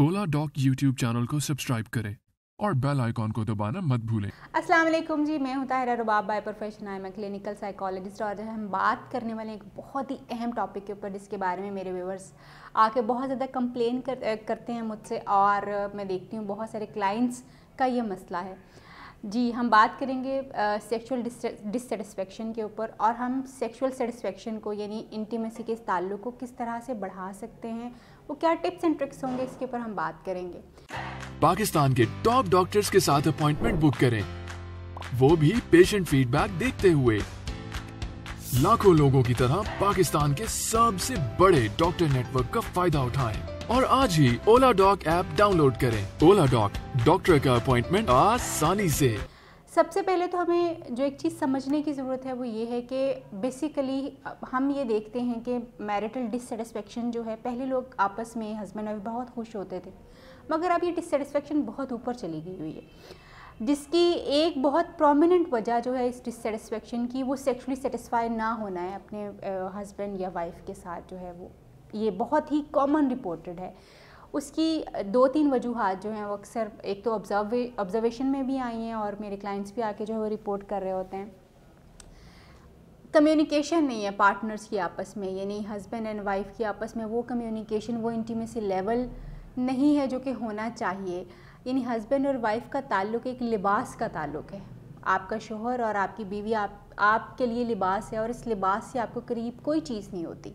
ओला dock YouTube channel को subscribe करें और बेल आइकॉन को दबाना मत भूलें। अस्सलाम वालेकुम जी मैं हूँ Tahira Rubab by profession I am clinical psychologist और हम बात करने वाले एक बहुत ही अहम टॉपिक के ऊपर जिसके बारे में मेरे व्यूवर्स आके बहुत ज़्यादा कंप्लेन कर, करते हैं मुझसे और मैं देखती हूँ बहुत सारे क्लाइंट्स का ये मसला है। जी हम बात करेंगे सेक्सुअल डिससेटिस्फेक्शन के ऊपर और हम सेक्सुअल सेटिस्फेक्शन को यानी इंटीमेसी के ताल्लुक को किस तरह से बढ़ा सकते हैं वो क्या टिप्स एंड ट्रिक्स होंगे, इसके ऊपर हम बात करेंगे। पाकिस्तान के टॉप डॉक्टर्स के साथ अपॉइंटमेंट बुक करें। वो भी पेशेंट फीडबैक देखते हुए। लाखों लोगों की तरह पाकिस्तान के सबसे बड़े डॉक्टर नेटवर्क का फ़ायदा उठाएँ। और आज ही ओला डॉक ऐप डाउनलोड करें। ओला डॉक डॉक्टर का अपॉइंटमेंट आसानी से। सबसे पहले तो हमें जो एक चीज़ समझने की ज़रूरत है वो ये है कि बेसिकली हम ये देखते हैं कि मैरिटल डिससेटिस्फेक्शन जो है, पहले लोग आपस में हस्बैंड वाइफ बहुत खुश होते थे, मगर अब ये डिससेटिस्फेक्शन बहुत ऊपर चली गई हुई है। जिसकी एक बहुत प्रोमिनेंट वजह जो है इस डिससेटिस्फेक्शन की, वो सेक्सुअली सेटिस्फाई ना होना है अपने हस्बैंड या वाइफ के साथ जो है वो। ये बहुत ही कॉमन रिपोर्टेड है। उसकी दो तीन वजूहत जो हैं वो अक्सर एक तो ऑब्ज़र्व ऑब्जर्वेशन में भी आई हैं और मेरे क्लाइंट्स भी आके जो है वो रिपोर्ट कर रहे होते हैं। कम्युनिकेशन नहीं है पार्टनर्स की आपस में, यानी हस्बैंड एंड वाइफ की आपस में वो कम्युनिकेशन वो इंटीमेसी लेवल नहीं है जो कि होना चाहिए। यानी हस्बैंड और वाइफ का ताल्लुक एक लिबास का ताल्लुक है। आपका शोहर और आपकी बीवी आप, आपके लिए लिबास है और इस लिबास से आपको करीब कोई चीज़ नहीं होती।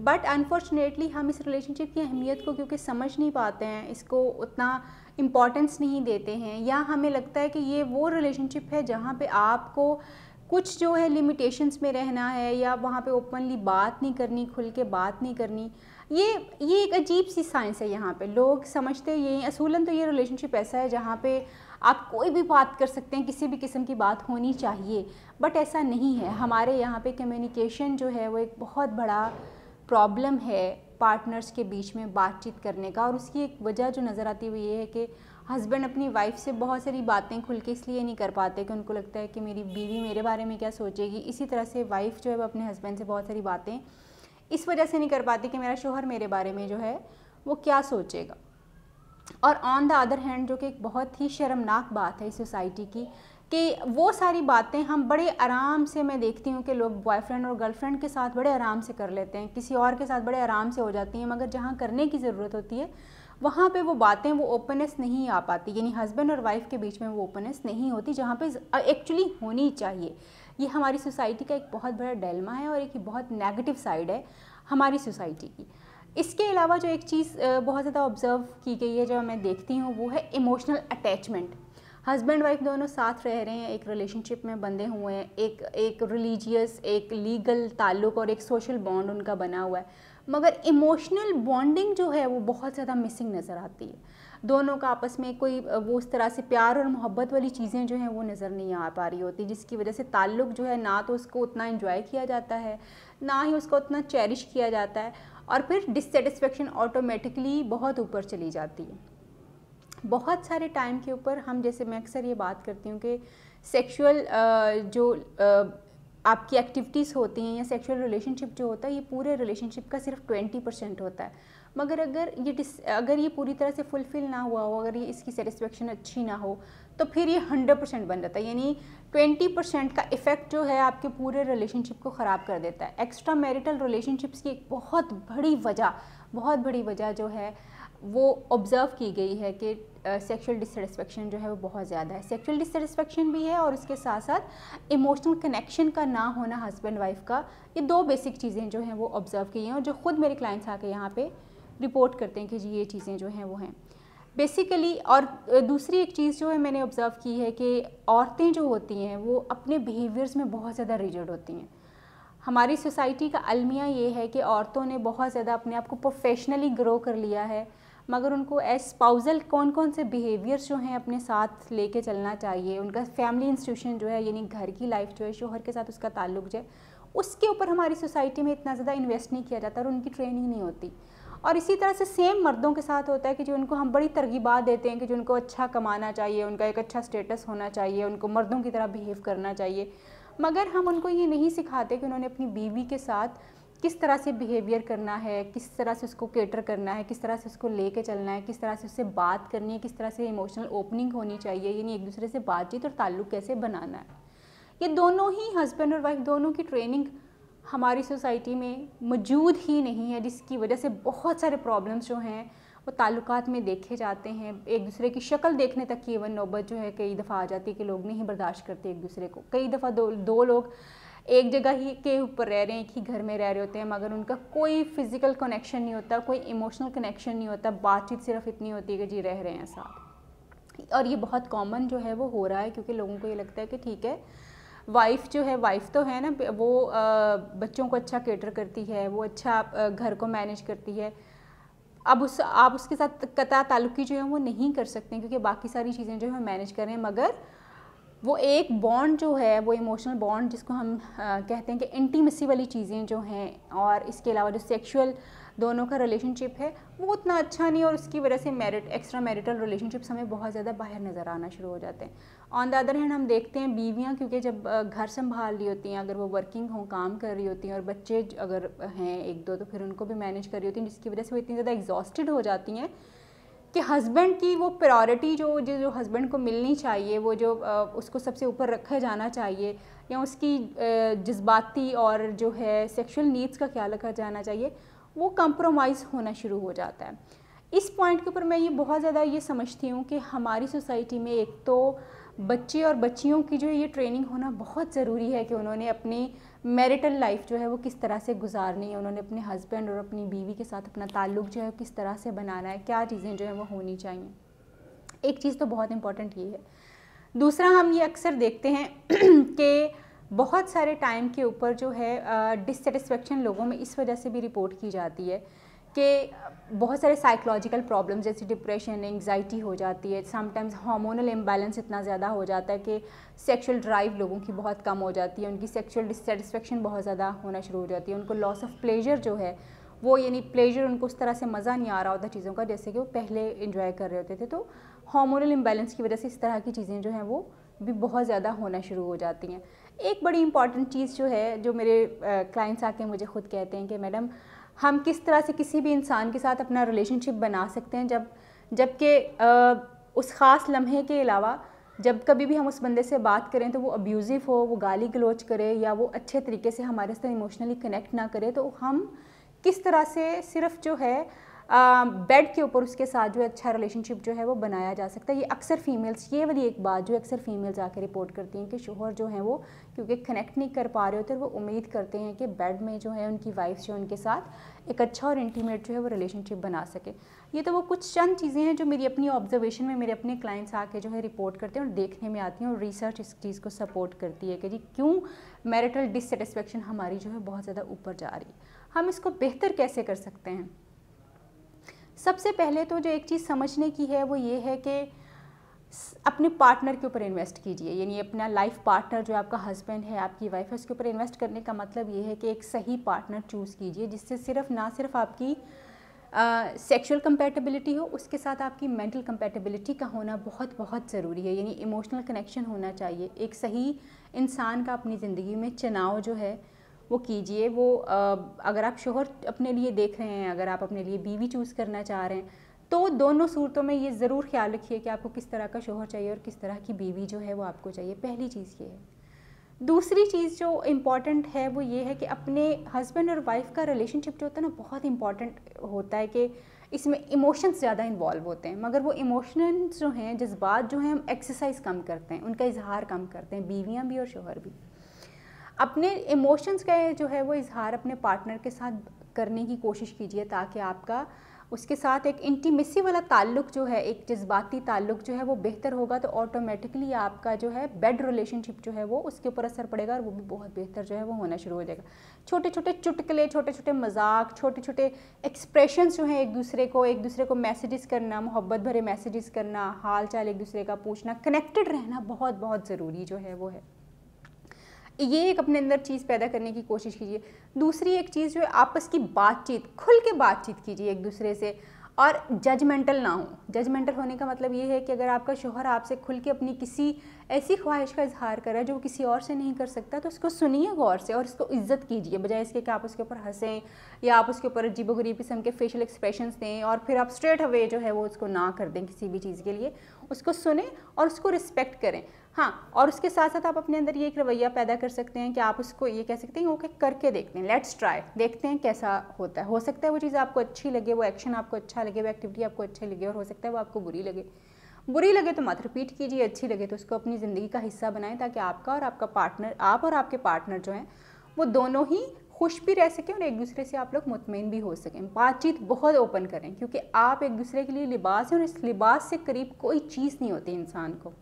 बट अनफॉर्चुनेटली हम इस रिलेशनशिप की अहमियत को क्योंकि समझ नहीं पाते हैं, इसको उतना इम्पॉर्टेंस नहीं देते हैं, या हमें लगता है कि ये वो रिलेशनशिप है जहाँ पे आपको कुछ जो है लिमिटेशंस में रहना है या वहाँ पे ओपनली बात नहीं करनी, खुल के बात नहीं करनी, ये ये एक अजीब सी साइंस है यहाँ पे। लोग समझते ये असूलन तो ये रिलेशनशिप ऐसा है जहाँ पे आप कोई भी बात कर सकते हैं, किसी भी किस्म की बात होनी चाहिए बट ऐसा नहीं है। हमारे यहाँ पे कम्युनिकेशन जो है वो एक बहुत बड़ा प्रॉब्लम है पार्टनर्स के बीच में बातचीत करने का और उसकी एक वजह जो नज़र आती हुई ये है कि हस्बैंड अपनी वाइफ से बहुत सारी बातें खुल के इसलिए नहीं कर पाते कि उनको लगता है कि मेरी बीवी मेरे बारे में क्या सोचेगी। इसी तरह से वाइफ जो है वो अपने हस्बैंड से बहुत सारी बातें इस वजह से नहीं कर पाती कि मेरा शोहर मेरे बारे में जो है वो क्या सोचेगा। और ऑन द अदर हैंड जो कि एक बहुत ही शर्मनाक बात है इस सोसाइटी की कि वो सारी बातें हम बड़े आराम से मैं देखती हूँ कि लोग बॉयफ्रेंड और गर्लफ्रेंड के साथ बड़े आराम से कर लेते हैं। किसी और के साथ बड़े आराम से हो जाती हैं, मगर जहाँ करने की ज़रूरत होती है, वहाँ पे वो बातें, वो ओपननेस नहीं आ पाती। यानी हस्बैंड और वाइफ के बीच में वो ओपननेस नहीं होती, जहाँ पे एक्चुअली होनी चाहिए। ये हमारी सोसाइटी का एक बहुत बड़ा डेलमा है और एक बहुत नेगेटिव साइड है हमारी सोसाइटी की। इसके अलावा जो एक चीज़ बहुत ज़्यादा ऑब्ज़र्व की गई है, जो मैं देखती हूँ, वो है इमोशनल अटैचमेंट हस्बैंड वाइफ दोनों साथ रह रहे हैं, एक रिलेशनशिप में बंधे हुए हैं, एक एक रिलीजियस एक लीगल ताल्लुक और एक सोशल बॉन्ड उनका बना हुआ है। मगर इमोशनल बॉन्डिंग जो है, वो बहुत ज़्यादा मिसिंग नज़र आती है। दोनों का आपस में कोई, वो उस तरह से प्यार और मोहब्बत वाली चीज़ें जो हैं, वो नज़र नहीं आ पा रही होती, जिसकी वजह से ताल्लुक जो है, ना तो उसको उतना इन्जॉय किया जाता है, ना ही उसको उतना चेरिश किया जाता है, और फिर डिससेटिस्फेक्शन ऑटोमेटिकली बहुत ऊपर चली जाती है। बहुत सारे टाइम के ऊपर हम, जैसे मैं अक्सर ये बात करती हूँ कि सेक्सुअल जो आपकी एक्टिविटीज़ होती हैं या सेक्सुअल रिलेशनशिप जो होता है, ये पूरे रिलेशनशिप का सिर्फ़ ट्वेंटी परसेंट होता है। मगर अगर ये डिस अगर ये पूरी तरह से फुलफ़िल ना हुआ हो, अगर ये इसकी सेटिस्फेक्शन अच्छी ना हो तो फिर ये हंड्रेड परसेंट बन जाता है। यानी ट्वेंटी परसेंट का इफ़ेक्ट जो है, आपके पूरे रिलेशनशिप को ख़राब कर देता है। एक्स्ट्रा मैरिटल रिलेशनशिप्स की एक बहुत बड़ी वजह, बहुत बड़ी वजह जो है वो ऑब्ज़र्व की गई है कि सेक्सुअल डिससेटिस्फेक्शन जो है वो बहुत ज़्यादा है। सेक्सुअल डिससेटिस्फेक्शन भी है और उसके साथ साथ इमोशनल कनेक्शन का ना होना हस्बैंड वाइफ का, ये दो बेसिक चीज़ें जो हैं वो ऑब्ज़र्व की हैं और जो ख़ुद मेरे क्लाइंट्स आके यहाँ पे रिपोर्ट करते हैं कि जी ये चीज़ें जो हैं वो हैं। बेसिकली और दूसरी एक चीज़ जो है मैंने ऑब्ज़र्व की है कि औरतें जो होती हैं वो अपने बिहेवियर्स में बहुत ज़्यादा रिजर्ड होती हैं। हमारी सोसाइटी का अलमिया ये है कि औरतों ने बहुत ज़्यादा अपने आप को प्रोफेशनली ग्रो कर लिया है। मगर उनको एज स्पाउजल कौन कौन से बिहेवियर्स जो हैं अपने साथ लेके चलना चाहिए? उनका फैमिली इंस्टीट्यूशन जो है, यानी घर की लाइफ जो है, शोहर के साथ उसका ताल्लुक जो है, उसके ऊपर हमारी सोसाइटी में इतना ज़्यादा इन्वेस्ट नहीं किया जाता और उनकी ट्रेनिंग नहीं होती। और इसी तरह से सेम मर्दों के साथ होता है कि जो उनको हम बड़ी तरगीबात देते हैं कि जो उनको अच्छा कमाना चाहिए, उनका एक अच्छा स्टेटस होना चाहिए, उनको मर्दों की तरह बिहेव करना चाहिए। मगर हम उनको ये नहीं सिखाते कि उन्होंने अपनी बीवी के साथ किस तरह से बिहेवियर करना है, किस तरह से उसको केटर करना है, किस तरह से उसको लेके चलना है, किस तरह से उससे बात करनी है, किस तरह से इमोशनल ओपनिंग होनी चाहिए, यानी एक दूसरे से बातचीत और ताल्लुक़ कैसे बनाना है। ये दोनों ही हस्बैंड और वाइफ दोनों की ट्रेनिंग हमारी सोसाइटी में मौजूद ही नहीं है, जिसकी वजह से बहुत सारे प्रॉब्लम्स जो हैं, वो ताल्लुकात में देखे जाते हैं। एक दूसरे की शक्ल देखने तक की इवन नौबत जो है, कई दफ़ा आ जाती है कि लोग नहीं बर्दाश्त करते एक दूसरे को। कई दफ़ा दो दो लोग एक जगह ही के ऊपर रह रहे हैं, एक ही घर में रह रहे होते हैं, मगर उनका कोई फ़िज़िकल कनेक्शन नहीं होता, कोई इमोशनल कनेक्शन नहीं होता, बातचीत सिर्फ़ इतनी होती है कि जी रह रहे हैं साथ। और ये बहुत कॉमन जो है वो हो रहा है, क्योंकि लोगों को ये लगता है कि ठीक है वाइफ जो है वाइफ तो है ना, वो बच्चों को अच्छा केटर करती है, वो अच्छा घर को मैनेज करती है। अब उस, आप उसके साथ कता ताल्लुकी जो है वो नहीं कर सकते क्योंकि बाकी सारी चीज़ें जो है मैनेज करें मगर वो एक बॉन्ड जो है वो इमोशनल बॉन्ड जिसको हम आ, कहते हैं कि इंटीमेसी वाली चीज़ें जो हैं और इसके अलावा जो सेक्सुअल दोनों का रिलेशनशिप है वो उतना अच्छा नहीं और उसकी वजह से मेरिट एक्स्ट्रा मैरिटल रिलेशनशिप्स हमें बहुत ज़्यादा बाहर नज़र आना शुरू हो जाते हैं। ऑन द अदर हैंड हम देखते हैं बीवियाँ क्योंकि जब घर संभाल रही होती हैं अगर वो वर्किंग हों काम कर रही होती हैं और बच्चे अगर हैं एक दो तो फिर उनको भी मैनेज कर रही होती हैं जिसकी वजह से वो इतनी ज़्यादा एग्जॉस्टेड हो जाती हैं कि हस्बैंड की वो प्रायोरिटी जो जो जो हस्बैंड को मिलनी चाहिए, वो जो उसको सबसे ऊपर रखा जाना चाहिए, या उसकी जज्बाती और जो है सेक्सुअल नीड्स का ख्याल रखा जाना चाहिए, वो कंप्रोमाइज़ होना शुरू हो जाता है। इस पॉइंट के ऊपर मैं ये बहुत ज़्यादा ये समझती हूँ कि हमारी सोसाइटी में एक तो बच्चे और बच्चियों की जो ये ट्रेनिंग होना बहुत ज़रूरी है कि उन्होंने अपनी मैरिटल लाइफ जो है वो किस तरह से गुजारनी है, उन्होंने अपने हस्बैंड और अपनी बीवी के साथ अपना ताल्लुक जो है किस तरह से बनाना है, क्या चीज़ें जो है वो होनी चाहिए। एक चीज़ तो बहुत इंपॉर्टेंट ये है। दूसरा हम ये अक्सर देखते हैं कि बहुत सारे टाइम के ऊपर जो है डिससेटिस्फेक्शन लोगों में इस वजह से भी रिपोर्ट की जाती है कि बहुत सारे साइकोलॉजिकल प्रॉब्लम जैसे डिप्रेशन एंगजाइटी हो जाती है। समटाइम्स हार्मोनल इम्बैलेंस इतना ज़्यादा हो जाता है कि सेक्सुअल ड्राइव लोगों की बहुत कम हो जाती है। उनकी सेक्सुअल डिससेटिस्फेक्शन बहुत ज़्यादा होना शुरू हो जाती है। उनको लॉस ऑफ़ प्लेजर जो है, वो यानी प्लेजर उनको उस तरह से मज़ा नहीं आ रहा होता चीज़ों का, जैसे कि वो पहले इन्जॉय कर रहे होते थे। तो हार्मोनल इम्बैलेंस की वजह से इस तरह की चीज़ें जो हैं, वो भी बहुत ज़्यादा होना शुरू हो जाती हैं। एक बड़ी इंपॉर्टेंट चीज़ जो है, जो मेरे क्लाइंट्स आके मुझे खुद कहते हैं कि, मैडम हम किस तरह से किसी भी इंसान के साथ अपना रिलेशनशिप बना सकते हैं? जब, जबकि उस ख़ास लम्हे के अलावा जब कभी भी हम उस बंदे से बात करें तो वो अब्यूज़िव हो, वो गाली गलोच करे या वो अच्छे तरीके से हमारे साथ इमोशनली कनेक्ट ना करे तो हम किस तरह से सिर्फ़ जो है बेड के ऊपर उसके साथ जो है अच्छा रिलेशनशिप जो है वो बनाया जा सकता है। ये अक्सर फीमेल्स ये वाली एक बात जो अक्सर फीमेल्स आके रिपोर्ट करती हैं कि शोहर जो हैं वो, क्योंकि कनेक्ट नहीं कर पा रहे होते वो उम्मीद करते हैं कि बेड में जो है उनकी वाइफ जो उनके साथ एक अच्छा और इंटीमेट जो है वो रिलेशनशिप बना सके। ये तो वो कुछ चंद चीज़ें हैं जो मेरी अपनी ऑब्जर्वेशन में मेरे अपने क्लाइंट्स आके जो है रिपोर्ट करते हैं और देखने में आती हैं और रिसर्च इस चीज़ को सपोर्ट करती है कि जी क्यों मैरिटल डिससेटिस्फेक्शन हमारी जो है बहुत ज़्यादा ऊपर जा रही है। हम इसको बेहतर कैसे कर सकते हैं? सबसे पहले तो जो एक चीज़ समझने की है वो ये है कि अपने पार्टनर के ऊपर इन्वेस्ट कीजिए। यानी अपना लाइफ पार्टनर जो आपका हस्बैंड है आपकी वाइफ है उसके ऊपर इन्वेस्ट करने का मतलब ये है कि एक सही पार्टनर चूज़ कीजिए जिससे सिर्फ़ ना सिर्फ़ आपकी सेक्सुअल uh, कंपेटेबिलिटी हो उसके साथ आपकी मेंटल कंपेटेबिलिटी का होना बहुत बहुत ज़रूरी है। यानी इमोशनल कनेक्शन होना चाहिए। एक सही इंसान का अपनी ज़िंदगी में चुनाव जो है वो कीजिए, वो अगर आप शोहर अपने लिए देख रहे हैं, अगर आप अपने लिए बीवी चूज़ करना चाह रहे हैं तो दोनों सूरतों में ये ज़रूर ख्याल रखिए कि आपको किस तरह का शोहर चाहिए और किस तरह की बीवी जो है वो आपको चाहिए। पहली चीज़ ये है। दूसरी चीज़ जो इंपॉर्टेंट है वो ये है कि अपने हस्बैंड और वाइफ का रिलेशनशिप जो होता है ना, बहुत इंपॉर्टेंट होता है कि इसमें इमोशंस ज़्यादा इन्वॉल्व होते हैं। मगर वो इमोशंस जो हैं, जज्बात जो हैं, हम एक्सरसाइज कम करते हैं, उनका इजहार कम करते हैं, बीवियाँ भी और शोहर भी। अपने इमोशंस का जो है वो इजहार अपने पार्टनर के साथ करने की कोशिश कीजिए ताकि आपका उसके साथ एक इंटीमेसी वाला ताल्लुक जो है, एक जज्बाती ताल्लुक जो है वो बेहतर होगा तो ऑटोमेटिकली आपका जो है बेड रिलेशनशिप जो है वो उसके ऊपर असर पड़ेगा और वो भी बहुत बेहतर जो है वो होना शुरू हो जाएगा। छोटे छोटे चुटकले छोटे छोटे मज़ाक छोटे छोटे एक्सप्रेशंस जो हैं एक दूसरे को, एक दूसरे को मैसेजेस करना, मोहब्बत भरे मैसेजेस करना हाल चाल एक दूसरे का पूछना कनेक्टेड रहना बहुत बहुत ज़रूरी जो है वो है। ये एक अपने अंदर चीज़ पैदा करने की कोशिश कीजिए। दूसरी एक चीज़ जो है, आपस की बातचीत, खुल के बातचीत कीजिए एक दूसरे से और जजमेंटल ना हो। जजमेंटल होने का मतलब ये है कि अगर आपका शोहर आपसे खुल के अपनी किसी ऐसी ख्वाहिश का इजहार कर रहा है जो किसी और से नहीं कर सकता तो उसको सुनिए गौर से और उसको इज़्ज़त कीजिए। बजाय इसके कि आप उसके ऊपर हंसें या आप उसके ऊपर अजीबो गरीब किस्म के फेशियल एक्सप्रेशन दें और फिर आप स्ट्रेट अवे जो है वो उसको ना कर दें किसी भी चीज़ के लिए। उसको सुने और उसको रिस्पेक्ट करें। हाँ और उसके साथ साथ आप अपने अंदर ये एक रवैया पैदा कर सकते हैं कि आप उसको ये कह सकते हैं, ओके, करके देखते हैं लेट्स ट्राई देखते हैं कैसा होता है। हो सकता है वो चीज़ आपको अच्छी लगे, वो एक्शन आपको अच्छा लगे, वो एक्टिविटी आपको अच्छी लगे, और हो सकता है वो आपको बुरी लगे। बुरी लगे तो मत रिपीट कीजिए, अच्छी लगे तो उसको अपनी ज़िंदगी का हिस्सा बनाएँ ताकि आपका और आपका पार्टनर आप और आपके पार्टनर जो हैं, वो दोनों ही खुश भी रह सकें और एक दूसरे से आप लोग मुतमिन भी हो सकें। बातचीत बहुत ओपन करें, क्योंकि आप एक दूसरे के लिए लिबास हैं और इस लिबास से करीब कोई चीज़ नहीं होती इंसान को।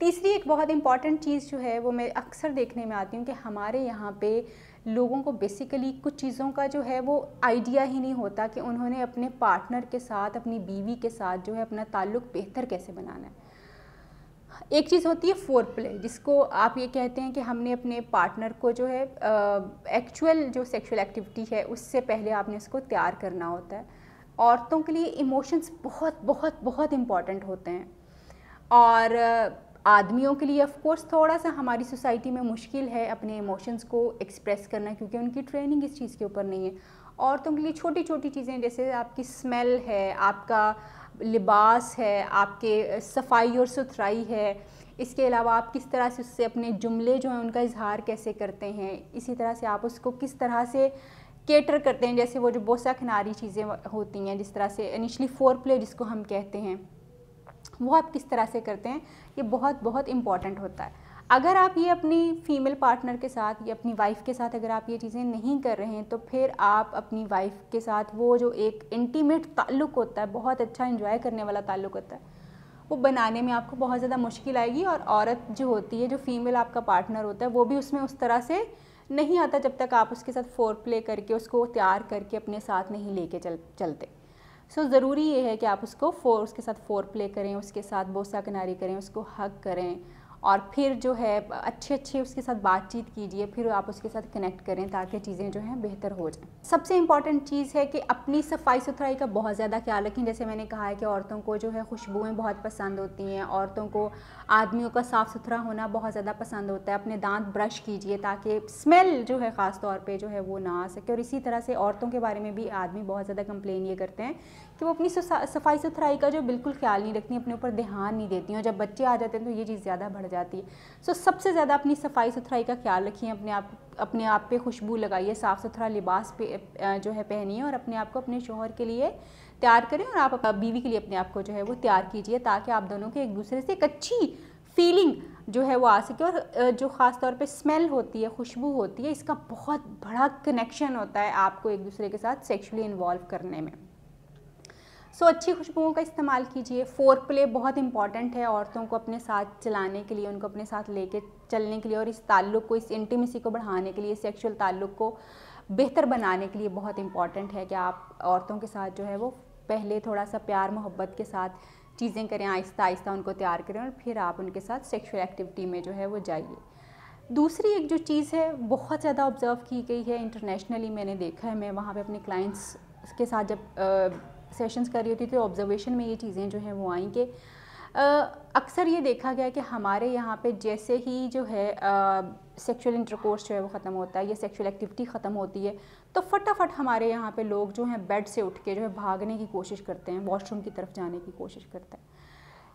तीसरी एक बहुत इंपॉर्टेंट चीज़ जो है, वो मैं अक्सर देखने में आती हूँ कि हमारे यहाँ पे लोगों को बेसिकली कुछ चीज़ों का जो है, वो आइडिया ही नहीं होता कि उन्होंने अपने पार्टनर के साथ, अपनी बीवी के साथ जो है, अपना ताल्लुक बेहतर कैसे बनाना है। एक चीज़ होती है फोर प्ले जिसको आप ये कहते हैं कि हमने अपने पार्टनर को जो है एक्चुअल जो सेक्सुअल एक्टिविटी है, उससे पहले आपने उसको तैयार करना होता है। औरतों के लिए इमोशंस बहुत बहुत बहुत इंपॉर्टेंट होते हैं। और आदमियों के लिए ऑफ़ थोड़ा सा हमारी सोसाइटी में मुश्किल है अपने इमोशंस को एक्सप्रेस करना क्योंकि उनकी ट्रेनिंग इस चीज़ के ऊपर नहीं है। औरतों के लिए छोटी छोटी चीज़ें, जैसे आपकी स्मेल है, आपका लिबास है, आपके सफ़ाई और सुथराई है, इसके अलावा आप किस तरह से उससे अपने जुमले जो हैं उनका इजहार कैसे करते हैं, इसी तरह से आप उसको किस तरह से केटर करते हैं, जैसे वो जो बोसा खनारी चीज़ें होती हैं, जिस तरह से इनिशली फोर प्ले जिसको हम कहते हैं। वो आप किस तरह से करते हैं, ये बहुत बहुत इंपॉर्टेंट होता है। अगर आप ये अपनी फीमेल पार्टनर के साथ, या अपनी वाइफ के साथ अगर आप ये चीज़ें नहीं कर रहे हैं तो फिर आप अपनी वाइफ के साथ वो जो एक इंटीमेट ताल्लुक़ होता है, बहुत अच्छा इन्जॉय करने वाला ताल्लुक़ होता है, वो बनाने में आपको बहुत ज़्यादा मुश्किल आएगी और औरत जो होती है, जो फीमेल आपका पार्टनर होता है, वो भी उसमें उस तरह से नहीं आता जब तक आप उसके साथ फोर प्ले करके, उसको तैयार करके अपने साथ नहीं लेके चल, चलते। सो so, ज़रूरी ये है कि आप उसको फोर उसके साथ फोर प्ले करें उसके साथ बोसा किनारी करें उसको हक करें। और फिर जो है अच्छे अच्छे उसके साथ बातचीत कीजिए, फिर आप उसके साथ कनेक्ट करें ताकि चीज़ें जो हैं बेहतर हो जाएँ। सबसे इंपॉर्टेंट चीज़ है कि अपनी सफ़ाई सुथराई का बहुत ज़्यादा ख्याल रखें। जैसे मैंने कहा है कि औरतों को जो है खुशबुएँ बहुत पसंद होती हैं। औरतों को आदमियों का साफ़ सुथरा होना बहुत ज़्यादा पसंद होता है। अपने दांत ब्रश कीजिए ताकि स्मेल जो है ख़ास तौर पर जो है वो ना आ सके। और इसी तरह से औरतों के बारे में भी आदमी बहुत ज़्यादा कंप्लेन ये करते हैं कि वो अपनी सफ़ाई सुथराई का जो बिल्कुल ख्याल नहीं रखती, अपने ऊपर ध्यान नहीं देती और जब बच्चे आ जाते हैं तो ये चीज़ ज़्यादा बढ़ जाती है। सो so, सबसे ज़्यादा अपनी सफ़ाई सुथराई का ख्याल रखिए अपने आप अपने आप पे खुशबू लगाइए साफ़ सुथरा लिबास पे जो है पहनिए और अपने आप को अपने शोहर के लिए तैयार करें और आप बीवी के लिए अपने आप को जो है वो तैयार कीजिए ताकि आप दोनों के एक दूसरे से एक अच्छी फीलिंग जो है वो आ सके और जो ख़ास तौर पे स्मेल होती है खुशबू होती है इसका बहुत बड़ा कनेक्शन होता है आपको एक दूसरे के साथ सेक्सुअली इन्वॉल्व करने में। सो so, अच्छी खुशबुओं का इस्तेमाल कीजिए। फोर प्ले बहुत इंपॉर्टेंट है औरतों को अपने साथ चलाने के लिए उनको अपने साथ लेके चलने के लिए और इस ताल्लुक़ को इस इंटीमेसी को बढ़ाने के लिए सेक्सुअल ताल्लुक़ को बेहतर बनाने के लिए बहुत इंपॉर्टेंट है कि आप औरतों के साथ जो है वो पहले थोड़ा सा प्यार मोहब्बत के साथ चीज़ें करें आहिस्ता आहिस्ता उनको तैयार करें और फिर आप उनके साथ सेक्शुअल एक्टिविटी में जो है वो जाइए। दूसरी एक जो चीज़ है बहुत ज़्यादा ऑब्ज़र्व की गई है इंटरनेशनली मैंने देखा है मैं वहाँ पे अपने क्लाइंट्स के साथ जब सेशंस कर रही होती थी ऑब्जर्वेशन में ये चीज़ें जो हैं वो आई कि अक्सर ये देखा गया कि हमारे यहाँ पे जैसे ही जो है सेक्सुअल इंटरकोर्स जो है वो ख़त्म होता है या सेक्सुअल एक्टिविटी ख़त्म होती है तो फटाफट हमारे यहाँ पे लोग जो हैं बेड से उठ के जो है भागने की कोशिश करते हैं वॉशरूम की तरफ़ जाने की कोशिश करते हैं।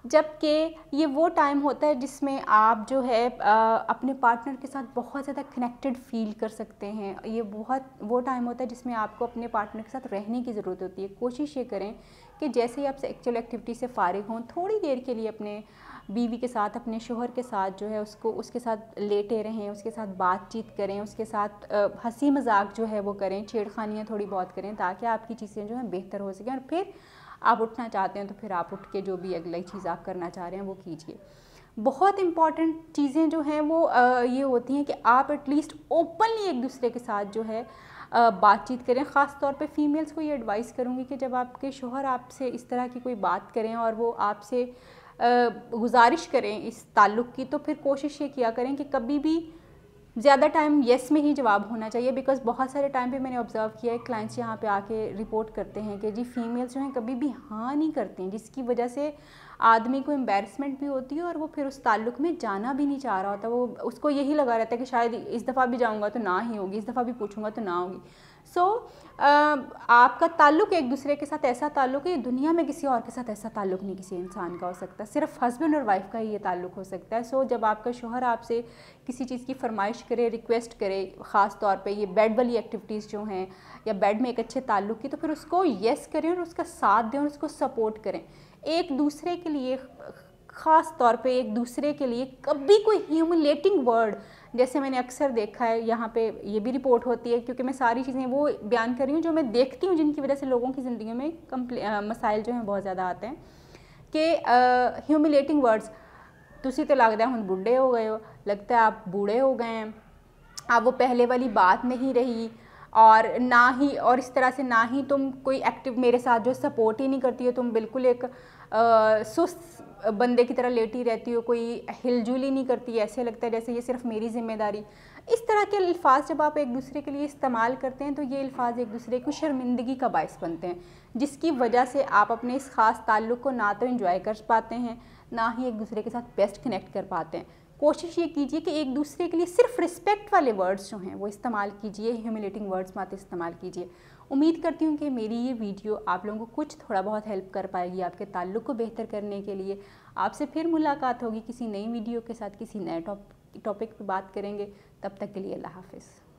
जबकि ये वो टाइम होता है जिसमें आप जो है आ, अपने पार्टनर के साथ बहुत ज़्यादा कनेक्टेड फील कर सकते हैं। ये बहुत वो टाइम होता है जिसमें आपको अपने पार्टनर के साथ रहने की ज़रूरत होती है। कोशिश ये करें कि जैसे ही आप सेक्चुअल एक्टिविटी से फारिग हों थोड़ी देर के लिए अपने बीवी के साथ अपने शोहर के साथ जो है उसको उसके साथ लेटे रहें उसके साथ बातचीत करें उसके साथ हँसी मज़ाक जो है वो करें छेड़खानियाँ थोड़ी बहुत करें ताकि आपकी चीज़ें जो हैं बेहतर हो सकें। और फिर आप उठना चाहते हैं तो फिर आप उठ के जो भी अगली चीज़ आप करना चाह रहे हैं वो कीजिए। बहुत इंपॉर्टेंट चीज़ें जो हैं वो आ, ये होती हैं कि आप एटलीस्ट ओपनली एक दूसरे के साथ जो है बातचीत करें। ख़ास तौर पे फीमेल्स को ये एडवाइस करूँगी कि जब आपके शोहर आपसे इस तरह की कोई बात करें और वो आपसे गुजारिश करें इस ताल्लुक़ की तो फिर कोशिश ये किया करें कि कभी भी ज़्यादा टाइम येस में ही जवाब होना चाहिए बिकॉज़ बहुत सारे टाइम पे मैंने ऑब्ज़र्व किया है क्लाइंट्स यहाँ पे आके रिपोर्ट करते हैं कि जी फीमेल्स जो हैं कभी भी हाँ नहीं करते हैं, जिसकी वजह से आदमी को एम्बेरसमेंट भी होती है और वो फिर उस ताल्लुक में जाना भी नहीं चाह रहा होता। वो उसको यही लगा रहता है कि शायद इस दफ़ा भी जाऊँगा तो ना ही होगी, इस दफ़ा भी पूछूँगा तो ना होगी। सो so, आपका ताल्लुक एक दूसरे के साथ ऐसा ताल्लुक है दुनिया में किसी और के साथ ऐसा ताल्लुक नहीं किसी इंसान का हो सकता। सिर्फ़ हस्बैंड और वाइफ का ही ये ताल्लुक हो सकता है। सो so, जब आपका शोहर आपसे किसी चीज़ की फरमाइश करे रिक्वेस्ट करे ख़ास तौर पे ये बेड वाली एक्टिविटीज़ जो हैं या बेड में एक अच्छे ताल्लुक की तो फिर उसको येस करें और उसका साथ दें और उसको सपोर्ट करें। एक दूसरे के लिए ख़ास तौर पे एक दूसरे के लिए कभी कोई ह्यूमिलेटिंग वर्ड जैसे मैंने अक्सर देखा है, यहाँ पे ये भी रिपोर्ट होती है, क्योंकि मैं सारी चीज़ें वो बयान कर रही हूँ जो मैं देखती हूँ, जिनकी वजह से लोगों की ज़िंदगी में मसाइल जो हैं बहुत ज़्यादा आते हैं, कि ह्यूमिलेटिंग वर्ड्स तुसी तो लगता है हम बूढ़े हो गए हो, लगता है आप बूढ़े हो गए हैं, आप वो पहले वाली बात नहीं रही और ना ही, और इस तरह से ना ही तुम कोई एक्टिव मेरे साथ जो सपोर्ट ही नहीं करती हो, तुम बिल्कुल एक सुस्त बंदे की तरह लेटी रहती हो, कोई हिलजुल ही नहीं करती, ऐसे लगता है जैसे ये सिर्फ़ मेरी ज़िम्मेदारी। इस तरह के अल्फाज जब आप एक दूसरे के लिए इस्तेमाल करते हैं तो ये अल्फाज एक दूसरे को शर्मिंदगी का बायस बनते हैं, जिसकी वजह से आप अपने इस ख़ास ताल्लुक़ को ना तो इन्जॉय कर पाते हैं, ना ही एक दूसरे के साथ बेस्ट कनेक्ट कर पाते हैं। कोशिश ये कीजिए कि एक दूसरे के लिए सिर्फ़ रिस्पेक्ट वाले वर्ड्स जो हैं, वो इस्तेमाल कीजिए ह्यूमिलेटिंग वर्ड्स मत इस्तेमाल कीजिए। उम्मीद करती हूँ कि मेरी ये वीडियो आप लोगों को कुछ थोड़ा बहुत हेल्प कर पाएगी आपके ताल्लुक़ को बेहतर करने के लिए। आपसे फिर मुलाकात होगी किसी नई वीडियो के साथ, किसी नए टॉपिक पर बात करेंगे। तब तक के लिए अल्लाह हाफिज़।